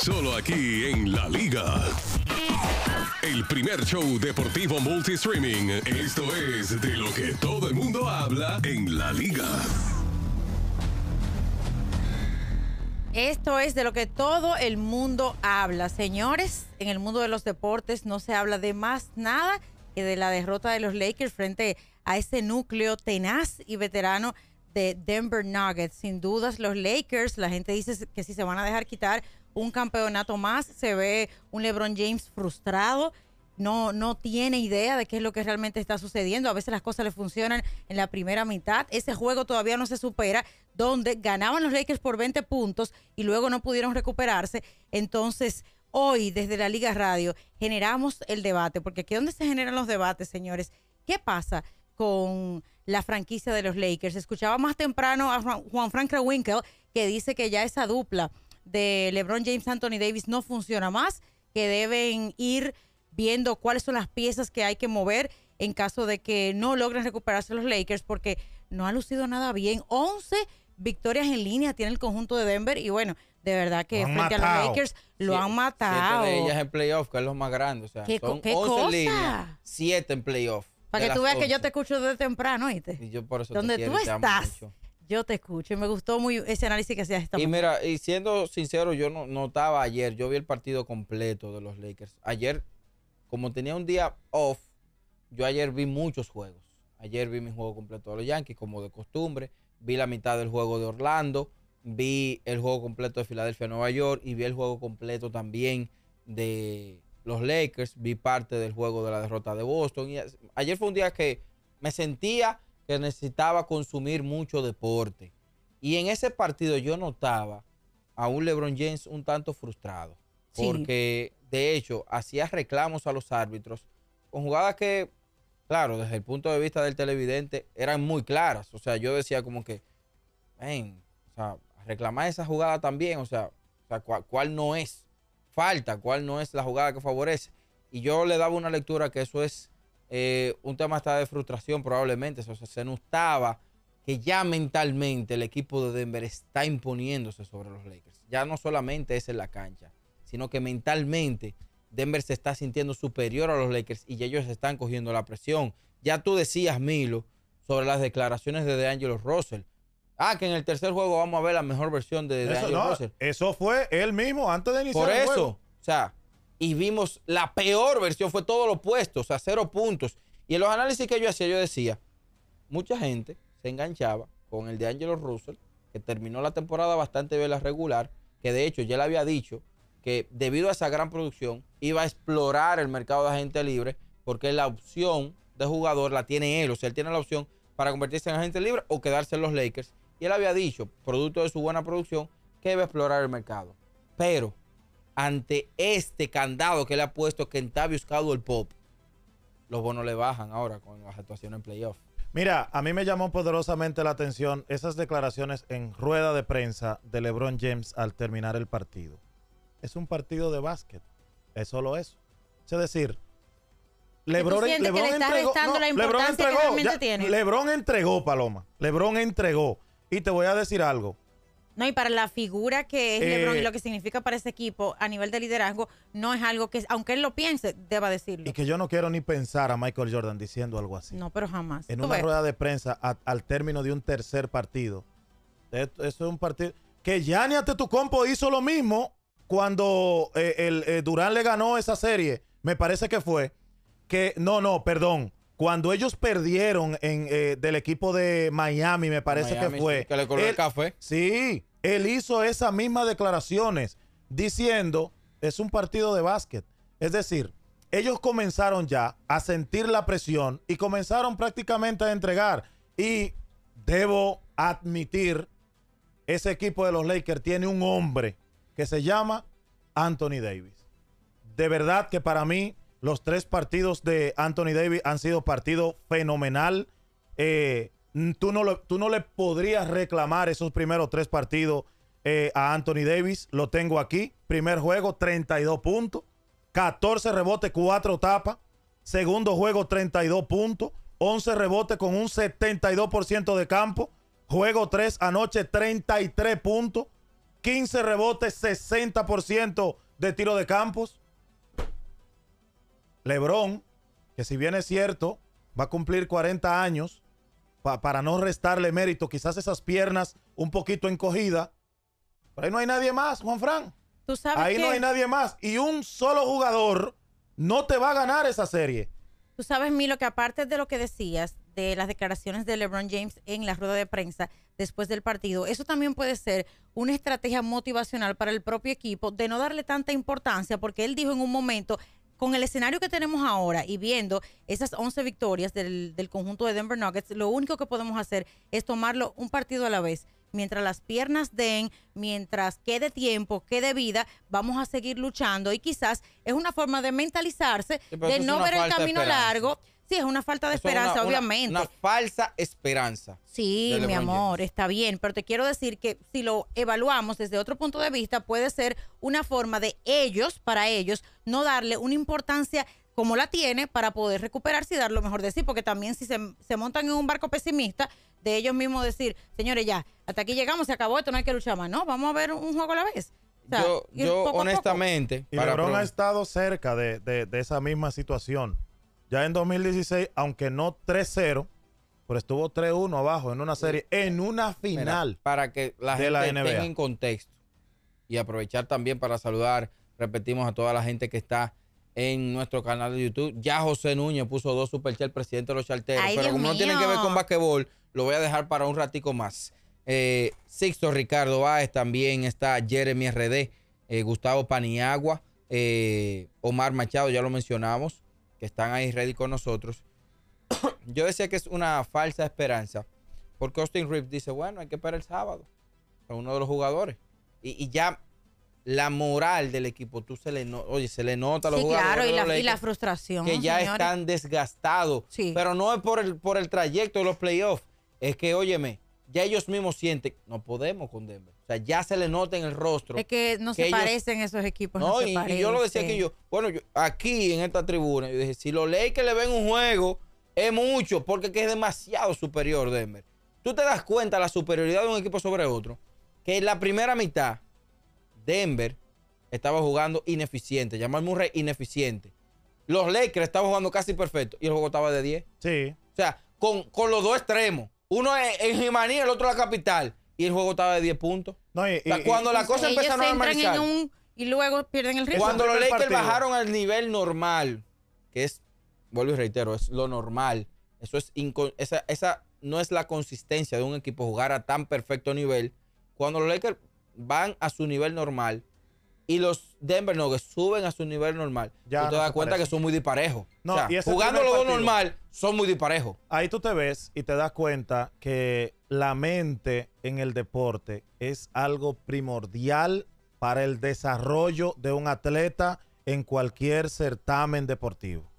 Solo aquí en La Liga. El primer show deportivo multistreaming. Esto es de lo que todo el mundo habla en La Liga. Esto es de lo que todo el mundo habla. Señores, en el mundo de los deportes no se habla de más nada que de la derrota de los Lakers frente a ese núcleo tenaz y veterano de Denver Nuggets. Sin dudas, los Lakers, la gente dice que si se van a dejar quitar un campeonato más, se ve un LeBron James frustrado. No, no tiene idea de qué es lo que realmente está sucediendo. A veces las cosas le funcionan en la primera mitad. Ese juego todavía no se supera, donde ganaban los Lakers por 20 puntos y luego no pudieron recuperarse. Entonces, hoy desde la Liga Radio generamos el debate, porque aquí donde se generan los debates, señores, ¿qué pasa con la franquicia de los Lakers? Escuchaba más temprano a Juan Frank Krawinkel que dice que ya esa dupla de LeBron James Anthony Davis no funciona más, que deben ir viendo cuáles son las piezas que hay que mover en caso de que no logren recuperarse los Lakers, porque no ha lucido nada bien. 11 victorias en línea tiene el conjunto de Denver y bueno, de verdad que frente a los Lakers lo han matado. Siete de ellas en playoff, que es lo más grande. O sea, ¿Qué, son qué 11 cosa? en línea, 7 en playoff. Para que tú veas que yo 11. te escucho desde temprano, ¿oíste? Y yo por eso te Donde quiero tú te amo estás, mucho. Yo te escucho y me gustó muy ese análisis que hacías esta Y mañana. mira, y siendo sincero, yo no, no estaba ayer, yo vi el partido completo de los Lakers. Ayer, como tenía un día off, yo ayer vi muchos juegos. Ayer vi mi juego completo de los Yankees, como de costumbre. Vi la mitad del juego de Orlando, vi el juego completo de Filadelfia, Nueva York, y vi el juego completo también de los Lakers. Vi parte del juego de la derrota de Boston. Y ayer fue un día que me sentía que necesitaba consumir mucho deporte. Y en ese partido yo notaba a un LeBron James un tanto frustrado. Sí. Porque, de hecho, hacía reclamos a los árbitros con jugadas que, claro, desde el punto de vista del televidente, eran muy claras. O sea, yo decía como que, ven, o sea, reclamar esa jugada también, o sea, o sea, ¿cuál, cuál no es falta? ¿Cuál no es la jugada que favorece? Y yo le daba una lectura que eso es eh, un tema hasta de frustración probablemente. O sea, se notaba que ya mentalmente el equipo de Denver está imponiéndose sobre los Lakers. Ya no solamente es en la cancha, sino que mentalmente Denver se está sintiendo superior a los Lakers y ya ellos están cogiendo la presión. Ya tú decías, Milo, sobre las declaraciones de DeAngelo Russell. Ah, que en el tercer juego vamos a ver la mejor versión de DeAngelo no, Russell. eso fue él mismo antes de iniciar Por el eso, juego. o sea, y vimos la peor versión, fue todo lo opuesto, o sea, cero puntos. Y en los análisis que yo hacía, yo decía, mucha gente se enganchaba con el de Angelo Russell, que terminó la temporada bastante bien la regular, que de hecho ya le había dicho que debido a esa gran producción iba a explorar el mercado de agente libre, porque la opción de jugador la tiene él, o sea, él tiene la opción para convertirse en agente libre o quedarse en los Lakers. Y él había dicho, producto de su buena producción, que iba a explorar el mercado. Pero ante este candado que le ha puesto Kentavious Caldwell Pop, los bonos le bajan ahora con las actuaciones en playoff. Mira, a mí me llamó poderosamente la atención esas declaraciones en rueda de prensa de LeBron James al terminar el partido. Es un partido de básquet. Es solo eso. Es decir, LeBron, LeBron le entregó, la LeBron que entregó, realmente ya, tiene? LeBron entregó, Paloma. LeBron entregó. Y te voy a decir algo. No, y para la figura que es Eh, LeBron y lo que significa para ese equipo a nivel de liderazgo, no es algo que, aunque él lo piense, deba decirlo. Y que yo no quiero ni pensar a Michael Jordan diciendo algo así. No, pero jamás. en Tú una ves. rueda de prensa a- al término de un tercer partido. Esto- Eso es un partido que Gianni Antetokounmpo hizo lo mismo cuando eh, el eh, Durán le ganó esa serie. Me parece que fue que no, no, perdón. Cuando ellos perdieron en, eh, del equipo de Miami, me parece Miami, que fue. que le coló el café. Sí, él hizo esas mismas declaraciones diciendo es un partido de básquet. Es decir, ellos comenzaron ya a sentir la presión y comenzaron prácticamente a entregar. Y debo admitir, ese equipo de los Lakers tiene un hombre que se llama Anthony Davis. De verdad que para mí los tres partidos de Anthony Davis han sido partidos fenomenal. Eh, tú, no lo- tú no le podrías reclamar esos primeros tres partidos eh, a Anthony Davis. Lo tengo aquí. Primer juego, 32 puntos. 14 rebotes, 4 tapas. Segundo juego, 32 puntos. 11 rebotes con un 72% de campo. Juego 3 anoche, 33 puntos. 15 rebotes, 60% de tiro de campos. LeBron, que si bien es cierto, va a cumplir 40 años, pa- para no restarle mérito, quizás esas piernas un poquito encogidas. Pero ahí no hay nadie más, Juan Fran. Tú sabes Ahí que, no hay nadie más. Y un solo jugador no te va a ganar esa serie. Tú sabes, Milo, que aparte de lo que decías de las declaraciones de LeBron James en la rueda de prensa después del partido, eso también puede ser una estrategia motivacional para el propio equipo de no darle tanta importancia, porque él dijo en un momento, con el escenario que tenemos ahora y viendo esas 11 victorias del, del conjunto de Denver Nuggets, lo único que podemos hacer es tomarlo un partido a la vez. Mientras las piernas den, mientras quede tiempo, quede vida, vamos a seguir luchando y quizás es una forma de mentalizarse, de no ver el camino largo. Sí, es una falta de Eso esperanza, una- obviamente. Una falsa esperanza. Sí, mi amor, James. está bien, pero te quiero decir que si lo evaluamos desde otro punto de vista, puede ser una forma de ellos, para ellos, no darle una importancia como la tiene para poder recuperarse y dar lo mejor de sí, porque también si se, se montan en un barco pesimista, de ellos mismos decir, señores, ya, hasta aquí llegamos, se acabó esto, no hay que luchar más, no, vamos a ver un juego a la vez. O sea, yo, yo poco a poco. honestamente, Y LeBron ha estado cerca de, de- de esa misma situación. Ya en 2016, aunque no 3-0, pero estuvo 3-1 abajo en una serie, en una Mira, final. para que la gente la NBA. tenga en contexto y aprovechar también para saludar, repetimos a toda la gente que está en nuestro canal de YouTube. Ya José Núñez puso dos superchats, presidente de los charteros, Ay, pero Dios como no tienen que ver con basquetbol, lo voy a dejar para un ratico más. Eh, Sixto Ricardo Báez también está Jeremy RD, eh, Gustavo Paniagua, eh, Omar Machado, ya lo mencionamos, que están ahí ready con nosotros. Yo decía que es una falsa esperanza, porque Austin Reeves dice, bueno, hay que esperar el sábado a uno de los jugadores. Y, y ya la moral del equipo, tú se le, no- oye, se le nota a los Sí, jugadores claro, y la, y frustración. que ya señores. están desgastados. Sí. Pero no es por el, por el trayecto de los playoffs. Es que, óyeme, ya ellos mismos sienten, no podemos con Denver. O sea, ya se le nota en el rostro. Es que no que se ellos- parecen esos equipos. No, No, se y, y yo lo decía que yo, bueno, yo, aquí en esta tribuna, yo dije, si los Lakers le ven un juego, es mucho, porque que es demasiado superior Denver. Tú te das cuenta la superioridad de un equipo sobre otro, que en la primera mitad, Denver estaba jugando ineficiente, Jamal Murray ineficiente. Los Lakers estaban jugando casi perfecto y el juego estaba de 10. Sí. O sea, con, con los dos extremos. Uno en, en Jimaní, el otro en la capital. Y el juego estaba de 10 puntos. No, y- y- cuando la Entonces, cosa ellos empezó a en normalizar. un y luego pierden el ritmo. Cuando los Lakers bajaron al nivel normal, que es, vuelvo y reitero, es lo normal. Eso es esa, esa no es la consistencia de un equipo jugar a tan perfecto nivel. Cuando los Lakers van a su nivel normal y los Denver Nuggets suben a su nivel normal, Ya tú te no das cuenta que son muy disparejos. No, o sea, y ese jugando primer los dos partido- normal, son muy disparejos. ahí tú te ves y te das cuenta que la mente en el deporte es algo primordial para el desarrollo de un atleta en cualquier certamen deportivo.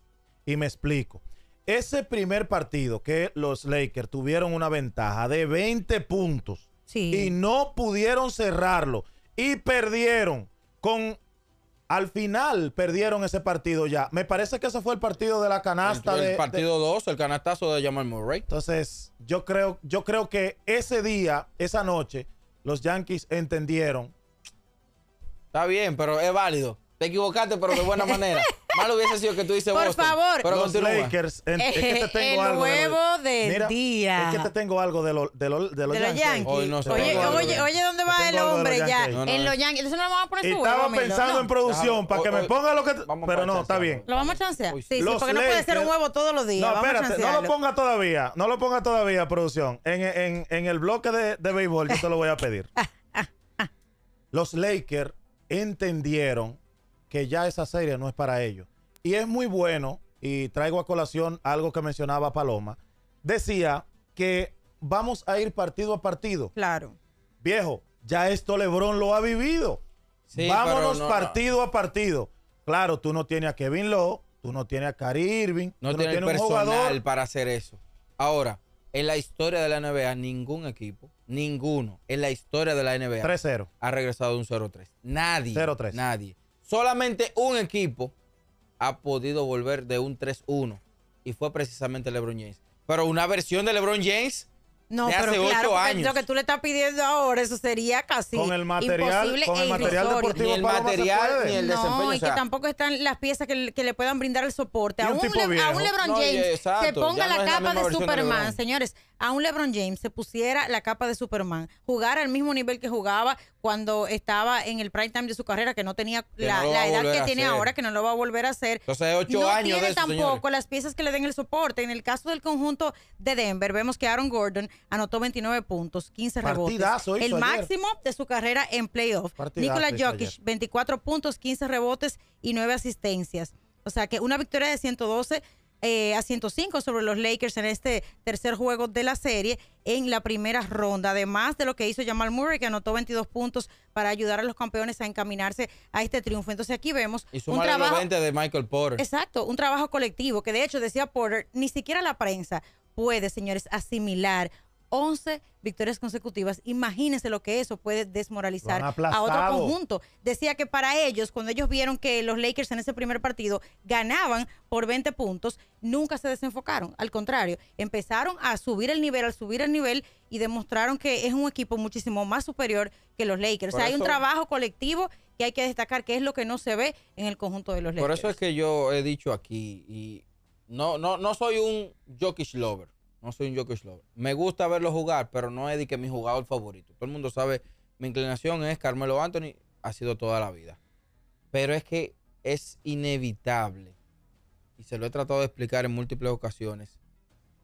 Y me explico. Ese primer partido que los Lakers tuvieron una ventaja de 20 puntos Sí. y no pudieron cerrarlo y perdieron con al final perdieron ese partido ya. Me parece que ese fue el partido de la canasta el, el de, partido 2, el canastazo de Jamal Murray. entonces, yo creo, yo creo que ese día, esa noche, los Yankees entendieron. Está bien, pero es válido. Te equivocaste, pero de buena manera. Malo hubiese sido que tú dices Por Boston. favor. Pero los continúa. Lakers. en- es que te tengo El algo. de lo- huevo del Mira, día. Es que te tengo algo de, lo- de, lo- de los de los Yankees. Yankees. Hoy no se oye, oye, oye, ¿dónde te va tengo el algo de hombre los ya? Yankees. No, no, en no. los Yankees. Entonces no le vamos a poner Y su estaba huevo, Milo, pensando no. en producción para que hoy- me hoy- ponga lo que. vamos Pero para no, está chancear. bien. ¿Lo vamos a chancear? Uy, Sí, sí, Los porque no puede ser un Lakers- huevo todos los días. No, vamos a espérate, no lo chancearlo. ponga todavía. No lo ponga todavía, producción. En, en- en el bloque de, de béisbol, yo te lo voy a pedir. Los Lakers entendieron que ya esa serie no es para ellos. Y es muy bueno, y traigo a colación algo que mencionaba Paloma. Decía que vamos a ir partido a partido. Claro. Viejo, ya esto LeBron lo ha vivido. Sí, Vámonos no, partido a partido. Claro, tú no tienes a Kevin Lowe, tú no tienes a Kyrie Irving, No tú tiene el un jugador. para hacer eso. Ahora, en la historia de la NBA, ningún equipo, ninguno, en la historia de la NBA 3-0. ha regresado un 0-3. Nadie. 0-3. Nadie. Solamente un equipo ha podido volver de un 3-1 y fue precisamente LeBron James. Pero una versión de LeBron James No, de pero hace claro, ocho porque años. lo que tú le estás pidiendo ahora, eso sería casi Con el material- imposible con e el material irrisorio. deportivo Ni el material, ni el no, desempeño. y o sea, que tampoco están las piezas que, le- que le puedan brindar el soporte. Y A un un, tipo Le- a viejo. un LeBron No, y James exacto, se ponga no la capa de Superman, señores. A un LeBron James se pusiera la capa de Superman, jugara al mismo nivel que jugaba cuando estaba en el prime time de su carrera, que no tenía Que la, no edad que tiene hacer. ahora, que no lo va a volver a hacer. Entonces, ocho no años tiene de eso, tampoco señores. las piezas que le den el soporte. En el caso del conjunto de Denver, vemos que Aaron Gordon anotó 29 puntos, 15 rebotes. Partidazo hizo el ayer. máximo de su carrera en playoff. Partidazo Nikola Jokic, ayer. 24 puntos, 15 rebotes y 9 asistencias. O sea que una victoria de 112 eh, a 105 sobre los Lakers en este tercer juego de la serie en la primera ronda. Además de lo que hizo Jamal Murray, que anotó 22 puntos para ayudar a los campeones a encaminarse a este triunfo. Entonces aquí vemos y un trabajo 20 de Michael Porter. Exacto, un trabajo colectivo que de hecho decía Porter, ni siquiera la prensa puede, señores, asimilar 11 victorias consecutivas. Imagínense lo que eso puede desmoralizar a otro conjunto. Decía que para ellos, cuando ellos vieron que los Lakers en ese primer partido ganaban por 20 puntos, nunca se desenfocaron. Al contrario, empezaron a subir el nivel, al subir el nivel y demostraron que es un equipo muchísimo más superior que los Lakers. Por o sea, hay un trabajo colectivo que hay que destacar, que es lo que no se ve en el conjunto de los Lakers. Por eso es que yo he dicho aquí, y no, no, no soy un Jokic lover. No soy un Jokic lover. Me gusta verlo jugar, pero no es de que mi jugador favorito. Todo el mundo sabe, mi inclinación es Carmelo Anthony, ha sido toda la vida. Pero es que es inevitable, y se lo he tratado de explicar en múltiples ocasiones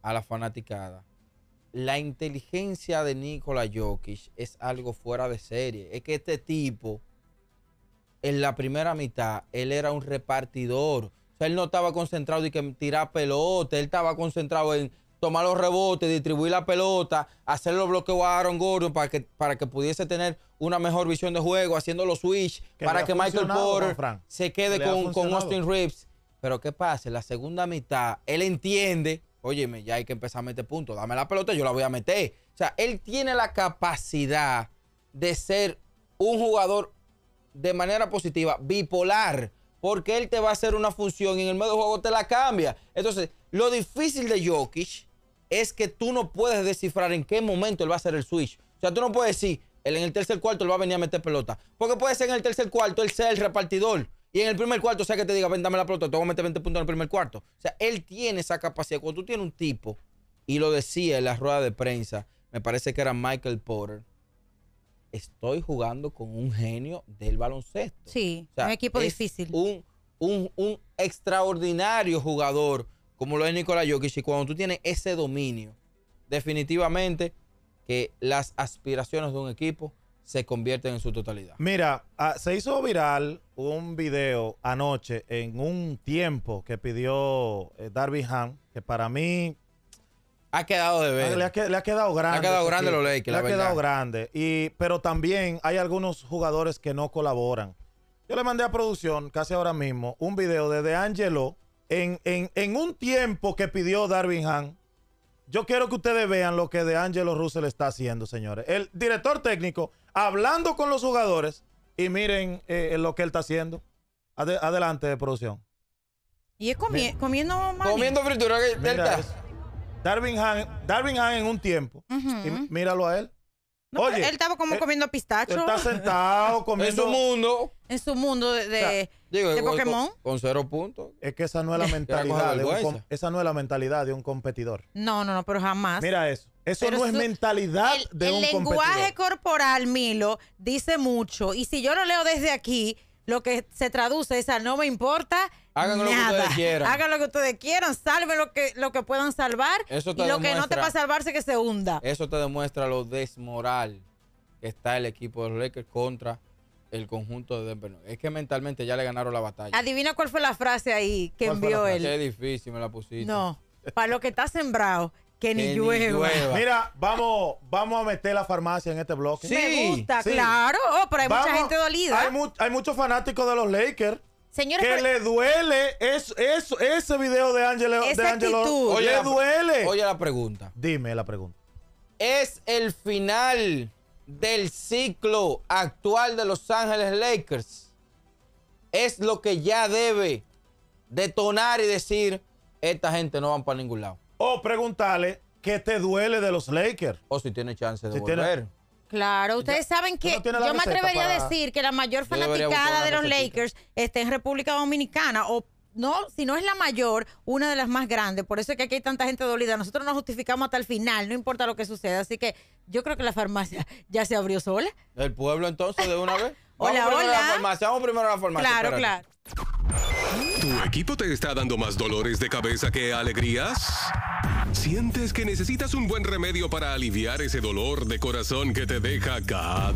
a la fanaticada. La inteligencia de Nikola Jokic es algo fuera de serie. Es que este tipo, en la primera mitad, él era un repartidor. O sea, él no estaba concentrado en que tirar pelota, él estaba concentrado en tomar los rebotes, distribuir la pelota, hacer los bloqueos a Aaron Gordon para que, para que pudiese tener una mejor visión de juego, haciendo los switch, Que para que Michael Porter se quede con, con. Austin Reeves. Pero ¿qué pasa? En la segunda mitad, él entiende, óyeme, ya hay que empezar a meter puntos, dame la pelota, yo la voy a meter. O sea, él tiene la capacidad de ser un jugador de manera positiva, bipolar, porque él te va a hacer una función y en el medio del juego te la cambia. Entonces, lo difícil de Jokic es que tú no puedes descifrar en qué momento él va a hacer el switch. O sea, tú no puedes decir, él en el tercer cuarto él va a venir a meter pelota. Porque puede ser en el tercer cuarto él sea el repartidor. Y en el primer cuarto, sea que te diga, ven, dame la pelota, te voy a meter 20 puntos en el primer cuarto. O sea, él tiene esa capacidad. Cuando tú tienes un tipo, y lo decía en la rueda de prensa, me parece que era Michael Porter, estoy jugando con un genio del baloncesto. Sí, O sea, un equipo es difícil. Un, un, un extraordinario jugador como lo es Nikola Jokic. Y cuando tú tienes ese dominio, definitivamente que las aspiraciones de un equipo se convierten en su totalidad. Mira, ah, se hizo viral un video anoche en un tiempo que pidió eh, Darby Ham, que para mí Ha quedado de ver. le ha, que- le ha quedado grande. quedado grande los Lakers, Le la ha quedado grande. Y, pero también hay algunos jugadores que no colaboran. Yo le mandé a producción, casi ahora mismo, un video de DeAngelo en, en, en un tiempo que pidió Darby Ham. Yo quiero que ustedes vean lo que DeAngelo Russell está haciendo, señores. El director técnico hablando con los jugadores y miren eh, lo que él está haciendo. Ade- adelante, de producción. Y es comi- comiendo maní. Comiendo fritura. Mira. Darvin Ham, Darvin Ham en un tiempo. Y míralo a él. No, pero Oye, él estaba como eh, comiendo Él pistacho está sentado En comiendo. su mundo. en su mundo de, de- sea, Digo, de con- Pokémon. Con, con cero puntos. Es que esa no es la mentalidad de un, esa no es la mentalidad de un competidor. No, no, no, pero jamás. Mira eso. Eso Pero no es su- mentalidad el, de el un lenguaje competidor. corporal, Milo, dice mucho. Y si yo lo leo desde aquí, lo que se traduce es a no me importa Hagan lo que ustedes quieran. Hagan lo que ustedes quieran, salven lo que, lo que puedan salvar. Eso y lo que no te va a salvarse que se hunda. Eso te demuestra lo desmoral que está el equipo de los Lakers contra el conjunto de Denver. Es que mentalmente ya le ganaron la batalla. Adivina cuál fue la frase ahí que ¿Cuál fue la envió frase? Qué él. difícil me la pusiste. No, para lo que está sembrado, que ni Que ni llueva. llueva. Mira, vamos, vamos a meter la farmacia en este bloque. Sí. Me gusta, sí. claro. Oh, pero hay mucha gente dolida. Hay, mu- hay muchos fanáticos de los Lakers Señores, que pero- le duele es, es- ese video de Angelo. Esa de Angelo actitud. Oye le la- duele. Oye la pregunta. Dime la pregunta. ¿Es el final del ciclo actual de Los Ángeles Lakers? ¿Es lo que ya debe detonar y decir, esta gente no van para ningún lado? O preguntarle ¿qué te duele de los Lakers? O si tiene chance de Si tiene- volver. Claro, ustedes saben que no yo me atrevería a decir que la mayor fanaticada de los recetita. Lakers está en República Dominicana o no, si no es la mayor, una de las más grandes. Por eso es que aquí hay tanta gente dolida. Nosotros nos justificamos hasta el final, no importa lo que suceda. Así que yo creo que la farmacia ya se abrió sola. El pueblo entonces de una vez. Hola, Vamos primero a hola. la farmacia. Vamos primero a la farmacia. Claro, espérate. claro. ¿Tu equipo te está dando más dolores de cabeza que alegrías? ¿Sientes que necesitas un buen remedio para aliviar ese dolor de corazón que te deja cada